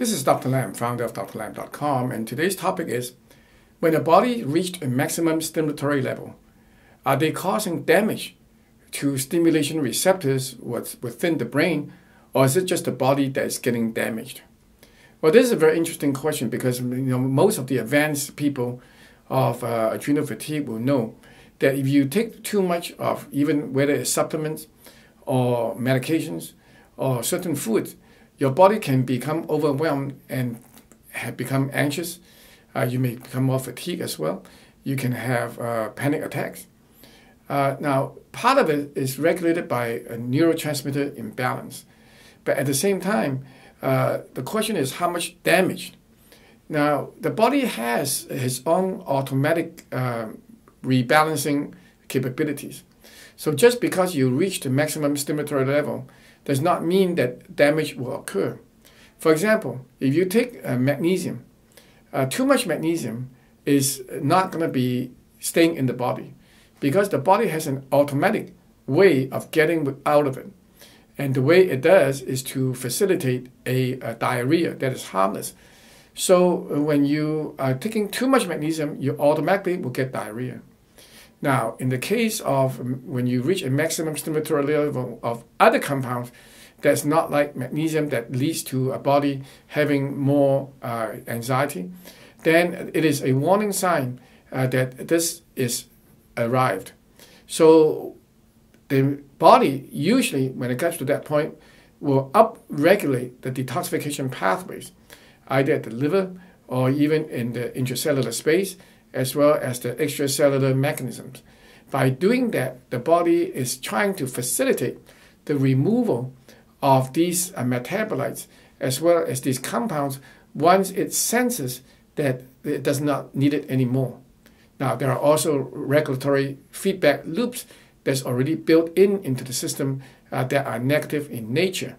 This is Dr. Lam, founder of drlam.com, and today's topic is when the body reached a maximum stimulatory level, are they causing damage to stimulation receptors within the brain, or is it just the body that is getting damaged? Well, this is a very interesting question because you know, most of the advanced people of uh, adrenal fatigue will know that if you take too much of even whether it's supplements or medications or certain foods, your body can become overwhelmed and become anxious. Uh, you may become more fatigued as well. You can have uh, panic attacks. Uh, now, part of it is regulated by a neurotransmitter imbalance. But at the same time, uh, the question is how much damage. Now, the body has its own automatic uh, rebalancing capabilities. So just because you reach the maximum stimulatory level does not mean that damage will occur. For example, if you take uh, magnesium, uh, too much magnesium is not going to be staying in the body because the body has an automatic way of getting out of it. And the way it does is to facilitate a, a diarrhea that is harmless. So uh, when you are taking too much magnesium, you automatically will get diarrhea. Now, in the case of um, when you reach a maximum stimulatory level of other compounds, that's not like magnesium that leads to a body having more uh, anxiety, then it is a warning sign uh, that this is arrived. So the body usually, when it gets to that point, will upregulate the detoxification pathways, either at the liver or even in the intracellular space, as well as the extracellular mechanisms. By doing that, the body is trying to facilitate the removal of these uh, metabolites as well as these compounds once it senses that it does not need it anymore. Now, there are also regulatory feedback loops that's already built in into the system uh, that are negative in nature.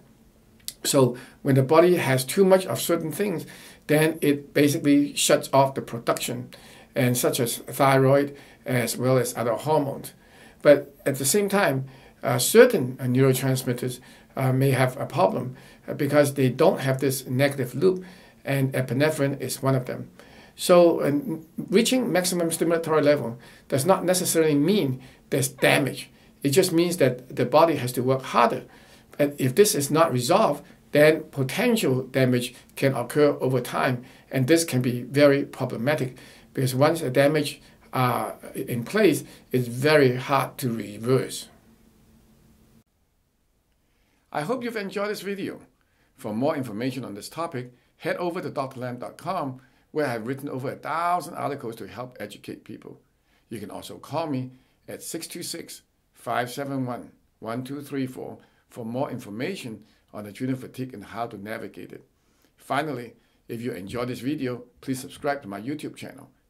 So when the body has too much of certain things, then it basically shuts off the production, and such as thyroid as well as other hormones. But at the same time, uh, certain uh, neurotransmitters uh, may have a problem uh, because they don't have this negative loop, and epinephrine is one of them. So uh, reaching maximum stimulatory level does not necessarily mean there's damage. It just means that the body has to work harder. And if this is not resolved, then potential damage can occur over time, and this can be very problematic because once a damage uh, in place, it's very hard to reverse. I hope you've enjoyed this video. For more information on this topic, head over to drlam.com where I've written over a thousand articles to help educate people. You can also call me at 626 571 1234 for more information on adrenal fatigue and how to navigate it. Finally, if you enjoyed this video, please subscribe to my YouTube channel.